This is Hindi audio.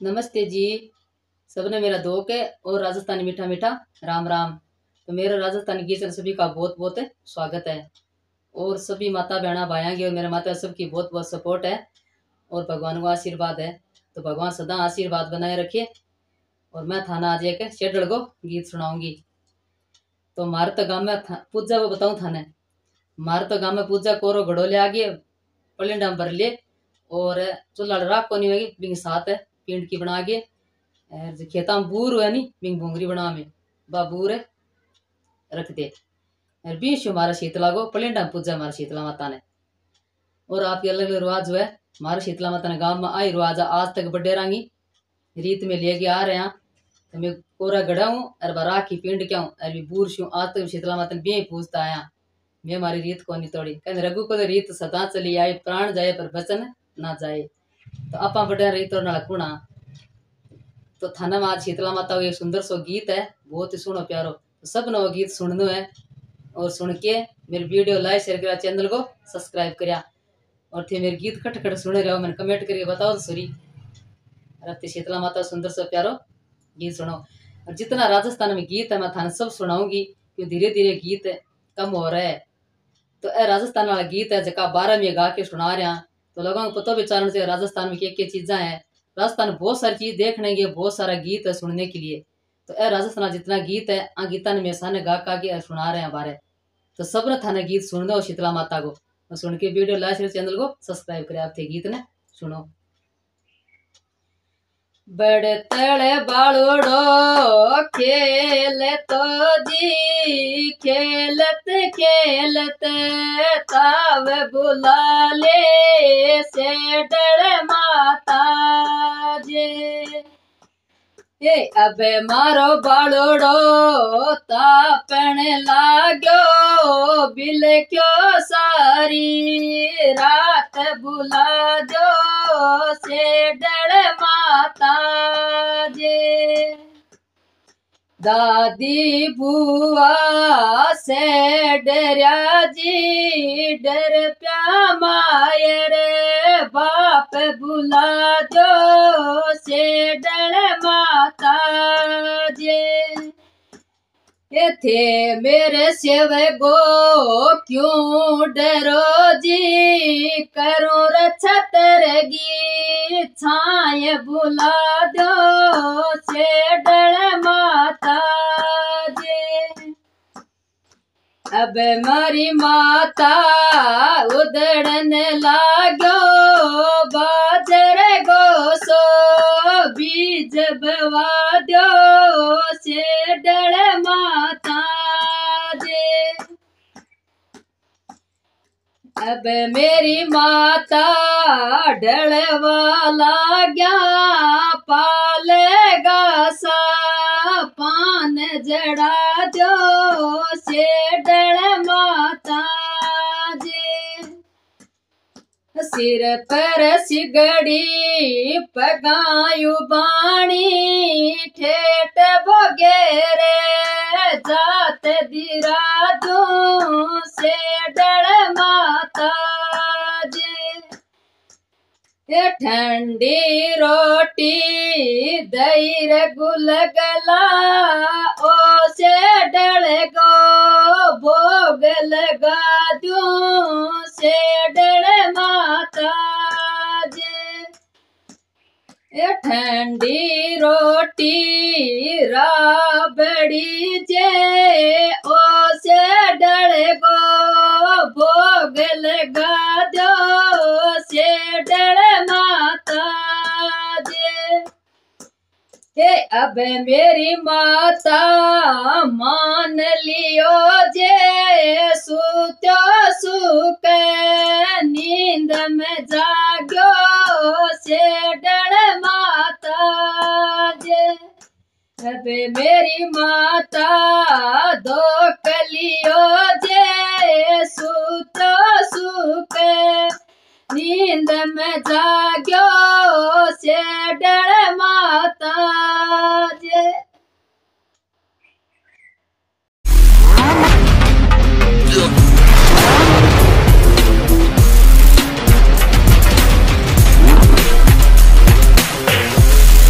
नमस्ते जी। सबने मेरा दो के और राजस्थानी मीठा मीठा। राम राम। तो मेरा राजस्थानी गीत सभी का बहुत बहुत स्वागत है। और सभी माता बहना भाइयों की और मेरे माता सबकी बहुत बहुत सपोर्ट है। और भगवान का आशीर्वाद है। तो भगवान सदा आशीर्वाद बनाए रखे और मैं थाना आज एक शेडल को गीत सुनाऊँगी। तो मार तो गाँव में पूजा वो बताऊँ थाने। मारे तो गाँव में पूजा कोरो घड़ो ले आगे पलिंडा भर लिए। और चूल्हा राख को नहीं होगी, बिंग साथ है। पिंड की बना के खेता में बूर हुआ नी बिंग भूंगरी बना में। बा बूर रख दे। और बीस हमारा शीतला को पलेंडा पूजा हमारा शीतला माता ने। और आपके अलग अलग रिवाज हुआ हमारे शीतला माता ने गाँव में आई रिवाज आज तक बड्डे रंगी रीत में लेके आ रहे हैं तो मैं कोरा गड़ा हूँ, और बरा की पिंड क्या हूँ अरे बूर शू आज तक शीतला माता ने भी पूछता आया। मैं हमारी रीत को नहीं तोड़ी। कहते रघु को तो रीत सदा चली आई, प्राण जाए पर वचन ना जाए। तो आप बड़े रही तो नड़कुणा तो थाना में आज शीतला माता एक सुंदर सो गीत है बहुत ही सुनो प्यारो तो सबने वो गीत सुननो है और सुन के मेरी वीडियो लाइक शेयर करा चैनल को सब्सक्राइब करा और थे मेरे गीत खट खट सुने रहो मैंने कमेंट करके बताओ तो सुरी रखती शीतला माता सुंदर सो प्यारो गीत सुनो और जितना राजस्थान में गीत है मैं थाने सब सुनाऊँगी क्यों धीरे धीरे गीत कम हो रहा है तो यह राजस्थान वाला गीत है जका बारह में गा के सुना रहा तो लोगों को पता बेचारण से राजस्थान में क्या क्या चीजा है। राजस्थान बहुत सारी चीज़ देखने के बहुत सारा गीत है सुनने के लिए। तो ए राजस्थान जितना गीत है, आ गीता ने मेसा ने गा का सुना रहे हैं बारे। तो सबने थाने गीत सुन दो शीतला माता को। और सुन के वीडियो लाइक चैनल को सब्सक्राइब करे, आप थे गीत ने सुनो। बड़े तड़े बाड़ोड़ो खेल तो जी खेलत खेलत ताव बुला ले से डर माता जे ए अबे मारो बाड़ोड़ो तापण लागो बिल क्यों सारी रात बुला जो से डर दादी बुआ से डरिया जी, डर प्या मायर बाप बुला दो से डर माता जे। थे मेरे शिव गो क्यों डरो जी? करो रक्षा तरगी छाए बुला दो से डर माता अब मारी माता उदड़न लागो बाजर गोसो बीज बवा दो से डर माता जे अब मेरी माता डलवाला गया पालेगा सा जड़ा जो से डर माता जे। सिर पर सिगड़ी पगायु बाणी, ठेठ बगेरे जात दिरा दू से डर माता ये ठंडी रोटी दही गुल गला ओ से डल गो भोग लगा दूँ से डर माता ये ठंडी रोटी राबड़ी जे। अब मेरी माता मान लियो जे सुत्यो सुख नींद में जागो से डर माता जे। अब मेरी माता दो कलियो जे सुतो सुख नींद में जाग्यो से